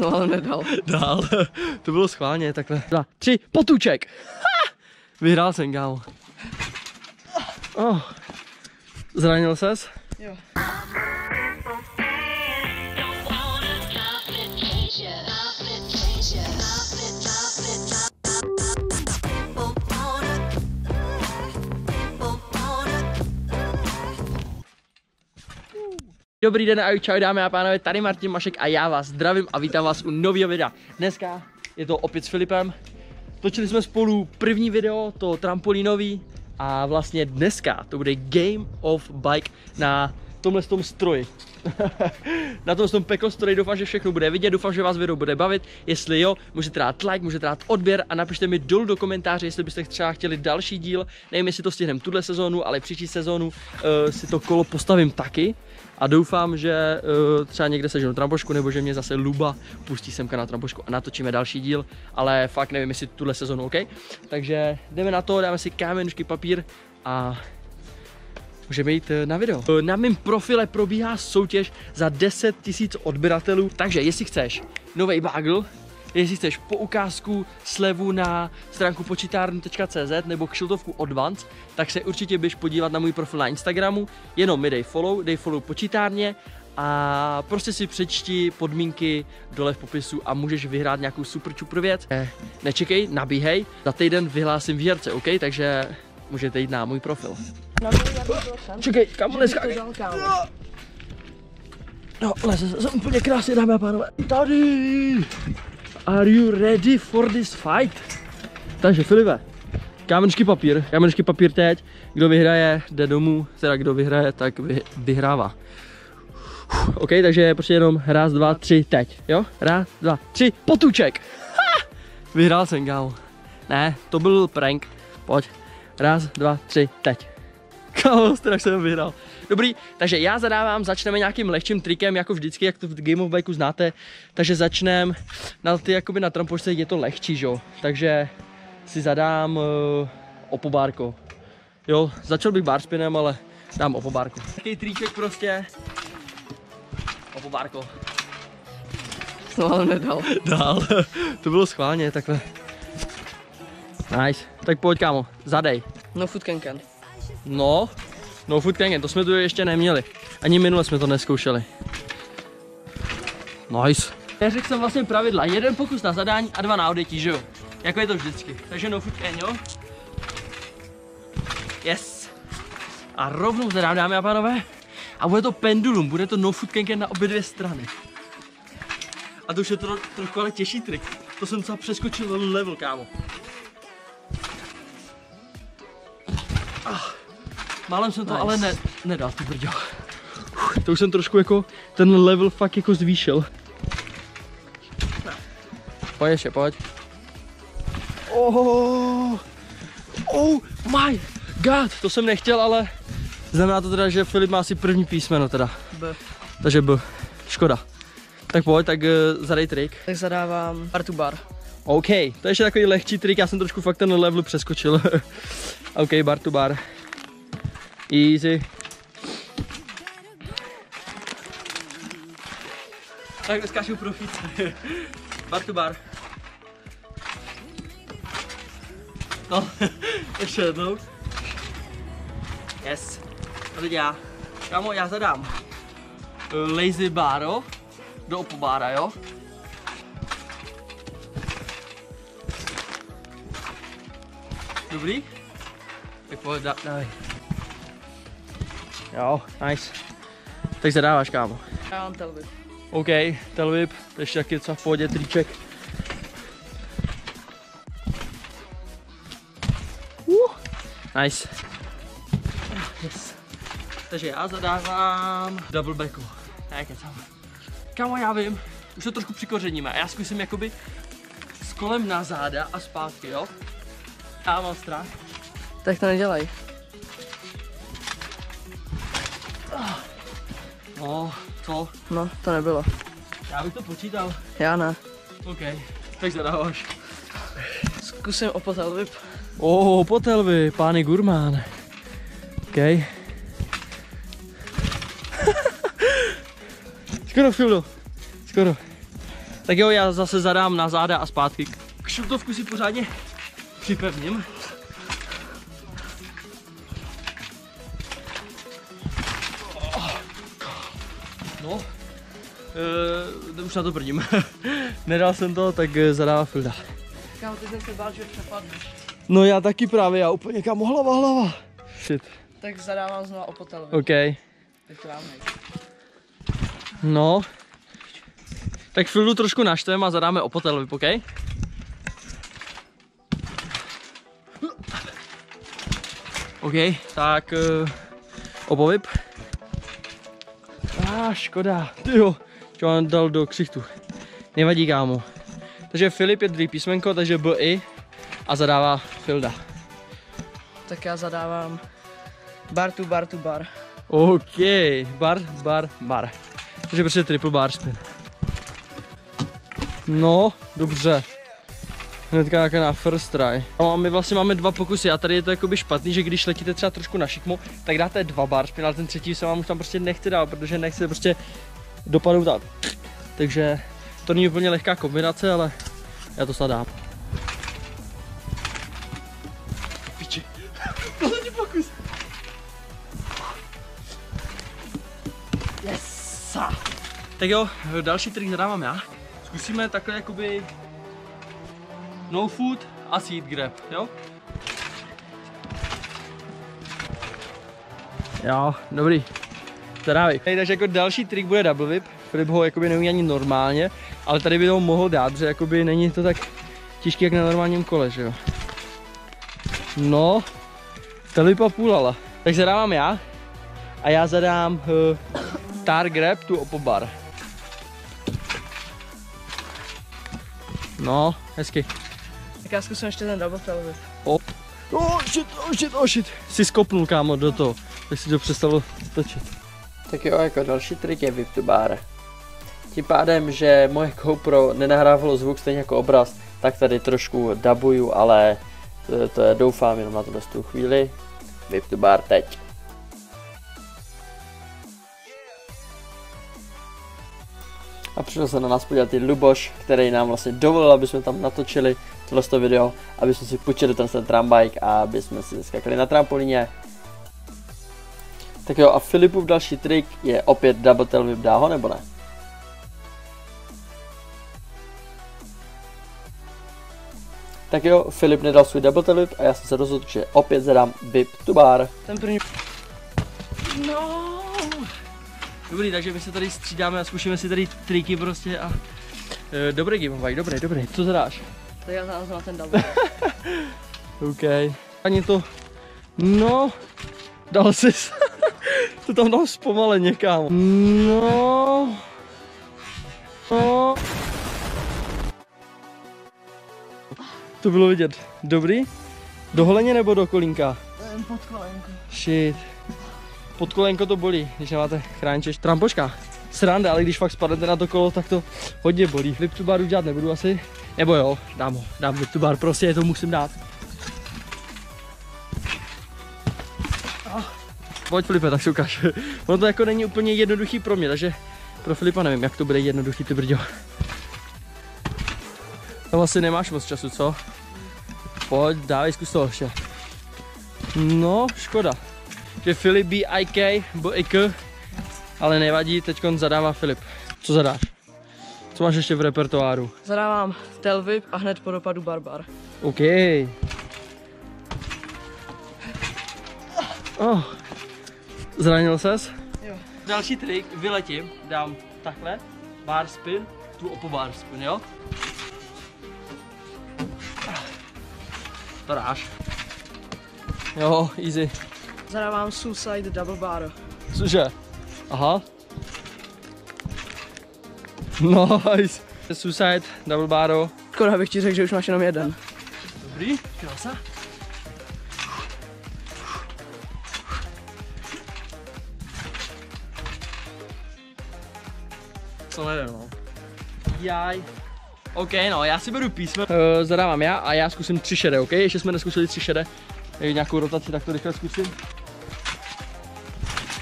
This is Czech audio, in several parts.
No ale nedal. Dál. to bylo schválně, takhle. Dva, tři, potůček. Ha! Vyhrál jsem, kámo. Oh. Zranil ses? Jo. Dobrý den, ahoj, čau dámy a pánové, tady Martin Mašek a já vás zdravím a vítám vás u nového videa. Dneska je to opět s Filipem. Točili jsme spolu první video, to trampolínový a vlastně dneska to bude Game of Bike na tomhle tom stroji. na tom tom peklo stroji doufám, že všechno bude vidět, doufám, že vás video bude bavit. Jestli jo, můžete dát like, můžete dát odběr a napište mi dolů do komentáře, jestli byste třeba chtěli další díl. Nevím, jestli to stihneme tuhle sezónu, ale příští sezónu uh, si to kolo postavím taky a doufám, že uh, třeba někde seženu trampošku, nebo že mě zase Luba pustí semka na trampošku a natočíme další díl, ale fakt nevím, jestli tuhle sezonu OK. Takže jdeme na to, dáme si kámenčky, papír a můžeme jít eh, na video. Na mém profile probíhá soutěž za 10 000 odběratelů, takže jestli chceš nový bagel, jestli chceš poukázku, slevu na stránku počítárny.cz nebo kšiltovku Advance, tak se určitě běž podívat na můj profil na Instagramu, jenom mi dej follow, dej follow počítárně a prostě si přečti podmínky dole v popisu a můžeš vyhrát nějakou super čupr věc. Eh, nečekej, nabíhej, za týden vyhlásím výherce, OK? Takže můžete jít na můj profil. Čekej, kam neskákej. No, leze jsem úplně krásně, dámy a pánové. Tady! Are you ready for this fight? Takže Filipe, kámenčky papír, kámenčky papír teď. Kdo vyhraje, jde domů, teda kdo vyhraje, tak vy, vyhrává. Uf, OK, takže prostě jenom raz, dva, tři, teď, jo? Raz, dva, tři, potůček! Ha! Vyhrál jsem, kámo. Ne, to byl prank. Pojď. Raz, dva, tři, teď. Kámo, strach jsem vyhrál. Dobrý, takže já zadávám, začneme nějakým lehčím trikem, jako vždycky, jak to v Game of Bikeu znáte. Takže začneme, na ty jakoby na trampočce je to lehčí, jo. Takže si zadám uh, opobárko. Jo, začal bych barspinem, ale dám opobárko. Taký triček prostě. Opobárko. No ale nedal. Dál. to bylo schválně, takhle. Nice. Tak pojď kámo, zadej. No food can can. No, no food canyon, to jsme tu ještě neměli. Ani minule jsme to neskoušeli. Nice. Já řekl jsem vlastně pravidla, jeden pokus na zadání a dva na odjetí, že jo? Jako je to vždycky. Takže no food canyon. Yes. A rovnou zadám, dámy a pánové. A bude to pendulum, bude to no food canyon na obě dvě strany. A to už je to trochu ale těžší trik. To jsem třeba přeskočil level, kámo. Málem jsem to Nice. ale ne, nedal, ty brďo. To už jsem trošku jako ten level fakt jako zvýšil. Pojď ještě, pojď. Oh, oh my god, to jsem nechtěl, ale znamená to teda, že Filip má asi první písmeno teda. B. Takže B. Škoda. Tak pojď, tak uh, zadej trik. Tak zadávám bar to bar. OK, to je ještě takový lehčí trik, já jsem trošku fakt ten level přeskočil. OK, bar to bar. Easy. Tak skáču profit. bar to bar. No, ještě jednou. Yes. A teď já. Kámo, já zadám. Lazy baro do opobára, jo? Dobrý? Tak pojď, dá, dávej. Jo, nice. Tak zadáváš, kámo. Já mám telby. OK, telvip, to ještě taky docela v pohodě, triček. Uh, nice. Yes. Takže já zadávám double backu. Ne, kecám. Kámo, já vím, už to trošku přikořeníme a já zkusím jakoby s kolem na záda a zpátky, jo? Já mám strach. Tak to nedělej. No, co? No, to nebylo. Já bych to počítal. Já ne. OK, tak zadáváš. Zkusím opotel whip. Oh, potelvy, pány gurmán. OK. Skoro, Fildo. Skoro. Tak jo, já zase zadám na záda a zpátky. Kšiltovku si pořádně připevním. E, už na to prdím. Nedal jsem to, tak eh, zadává Filda. Kámo, ty jsem se bál, že přepadnu. No já taky právě, já úplně kam hlava, hlava. Shit, Tak zadávám znovu opotel. OK. No. Tak Fildu trošku naštvem a zadáme opotel, OK? OK, tak uh, opovip. A ah, škoda, tyjo, čo on dal do ksichtu. Nevadí, kámo. Takže Filip je druhý písmenko, takže B, I a zadává Filda. Tak já zadávám bar to bar to bar. OK, bar, bar, bar. Takže prostě triple bar spin. No, dobře. Hnedka nějaká na first try. No a my vlastně máme dva pokusy a tady je to jakoby špatný, že když letíte třeba trošku na šikmo, tak dáte dva bar spin, ale ten třetí se vám už tam prostě nechce dát, protože nechce prostě dopadnout tam. Takže to není úplně lehká kombinace, ale já to snad dám. Piči. Ti pokus. Yes! Tak jo, další trik zadávám já. Zkusíme takhle jakoby no food a seed grab, jo? Jo, dobrý. Zadávej. Takže jako další trik bude double whip. Filip ho jakoby neumí ani normálně, ale tady by to mohl dát, že jakoby není to tak těžký jak na normálním kole, že jo? No, Filipa půlala. Tak zadávám já a já zadám uh, tar grab tu opobar. No, hezky. Tak já zkusím ještě ten double tail whip. Oh. Oh shit, oh shit, oh shit. Si skopnul kámo do toho, tak si to přestalo točit. Tak jo, jako další trik je bar. Tím pádem, že moje GoPro nenahrávalo zvuk stejně jako obraz, tak tady trošku dabuju, ale to, to je, doufám jenom na to tu chvíli. Whip to bar teď. A přišel se na nás podívat i Luboš, který nám vlastně dovolil, aby jsme tam natočili tohle video, aby jsme si půjčili ten, trambike a aby jsme si skakali na trampolíně. Tak jo, a Filipův další trik je opět double tail whip, dá ho nebo ne? Tak jo, Filip nedal svůj double tail whip a já jsem se rozhodl, že opět zadám whip to bar. Ten první... No. Dobrý, takže my se tady střídáme a zkusíme si tady triky prostě a... E, dobrý giveaway, dobrý, dobrý. Co zadáš? Tak já zadám znovu ten double. OK. Ani to... No... Dal jsi... to tam dal zpomaleně, kámo. No... No... To bylo vidět. Dobrý? Do holeně nebo do kolínka? Pod kolenku. Shit. Pod kolenko to bolí, když nemáte chránčeš. Trampoška. Sranda, ale když fakt spadnete na to kolo, tak to hodně bolí. Flip to bar dělat nebudu asi. Nebo jo, dám ho. Dám flip to bar, prostě to musím dát. Pojď Filipe, tak si ukáž. ono to jako není úplně jednoduchý pro mě, takže pro Filipa nevím, jak to bude jednoduchý, ty brďo. Tam asi nemáš moc času, co? Pojď, dávej, zkus to ještě. No, škoda. Že Filip BIK, BIK, ale nevadí, teď zadává Filip. Co zadáš? Co máš ještě v repertoáru? Zadávám tail whip a hned po dopadu barbar. OK. Oh. Zranil ses? Jo. Další trik, vyletím, dám takhle, bar spin, tu opo bar spin, jo? To dáš. Jo, easy. Zadávám suicide double bar. Cože? Aha. Nice. Suicide, double baro. Škoda bych ti řekl, že už máš jenom jeden. Dobrý, krása. Co nevím, no. Jaj. OK, no, já si beru písmo. Uh, zadávám já a já zkusím tři šedé, OK? Ještě jsme neskusili tři šedé. Je nějakou rotaci, tak to rychle zkusím.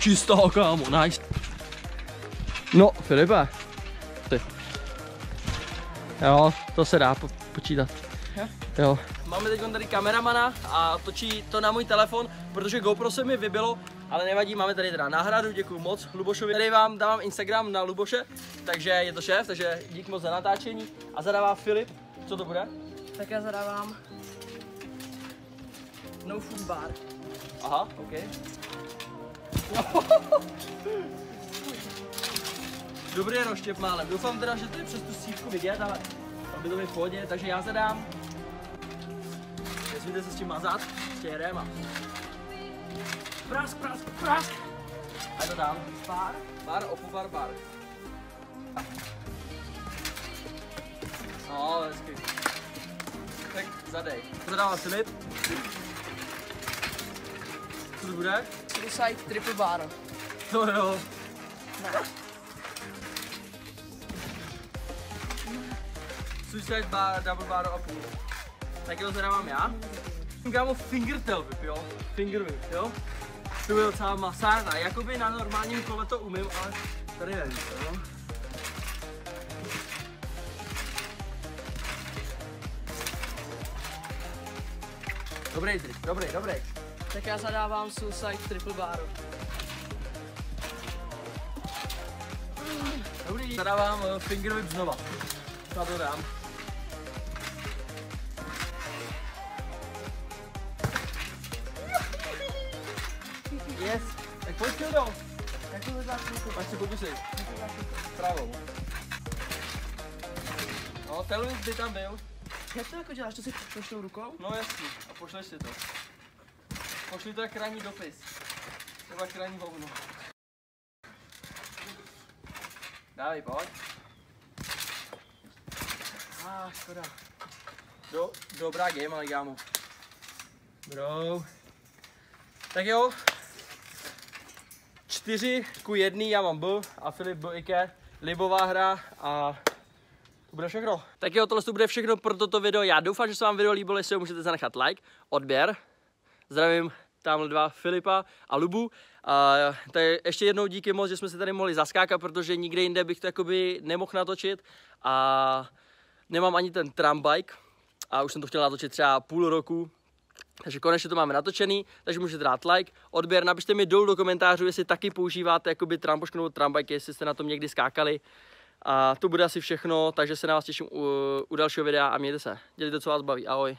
Čistá, kámo, nice. No, Filipe. Ty. Jo, to se dá po- počítat. Jo? Jo. Máme teď tady kameramana a točí to na můj telefon, protože GoPro se mi vybilo, ale nevadí, máme tady teda náhradu, děkuji moc Lubošovi. Tady vám dávám Instagram na Luboše, takže je to šéf, takže dík moc za natáčení a zadává Filip, co to bude? Tak já zadávám No Food Bar. Aha, OK. Dobrý rozštěp málem. Doufám teda, že to je přes tu sívku vidět, ale aby to bylo v pohodě, takže já zadám. Nesmíte se s tím mazat, ještě jedem a... Prask, prask, prask! A to dám. Bar, bar, opu, bar, bar. No, hezky. Tak zadej. To dává Filip. Co to bude? Suicide Triple Bar. To jo. Suicide bar, double bar a půl. Tak jo, zadávám já. Kámo fingertail whip, jo? Finger whip, jo? To byl docela masárna. Jakoby na normálním kole to umím, ale tady nevím, jo? Dobrý trik, dobrý, dobrý. Tak já zadávám Suicide Triple Bar. Dobrý. Zadávám uh, finger whip znova. To dám. Yes. Tak pojď Kildo. Jak to vypadá kluku? Pak si pokusej. Pravou. No, ten whip by tam byl. Jak to jako děláš? To si pošlou rukou? No jasný. A pošleš si to. Pošli to jak ranní dopis. Třeba jak ranní hovno. Dávej, pojď. Ah, škoda. Do, dobrá game, ale kámo. Bro. Tak jo. Čtyři ku jedný, já mám B a Filip B Ike. Libová hra a to bude všechno. Tak jo, tohle to bude všechno pro toto video. Já doufám, že se vám video líbilo, jestli ho můžete zanechat like, odběr. Zdravím tamhle dva Filipa a Lubu. A tak ještě jednou díky moc, že jsme se tady mohli zaskákat, protože nikde jinde bych to jakoby nemohl natočit. A nemám ani ten tram bike. A už jsem to chtěl natočit třeba půl roku, takže konečně to máme natočený, takže můžete dát like, odběr, napište mi dolů do komentářů, jestli taky používáte jakoby trampošku nebo trambike, jestli jste na tom někdy skákali. A to bude asi všechno, takže se na vás těším u, u dalšího videa a mějte se. Dělejte, co vás baví. Ahoj.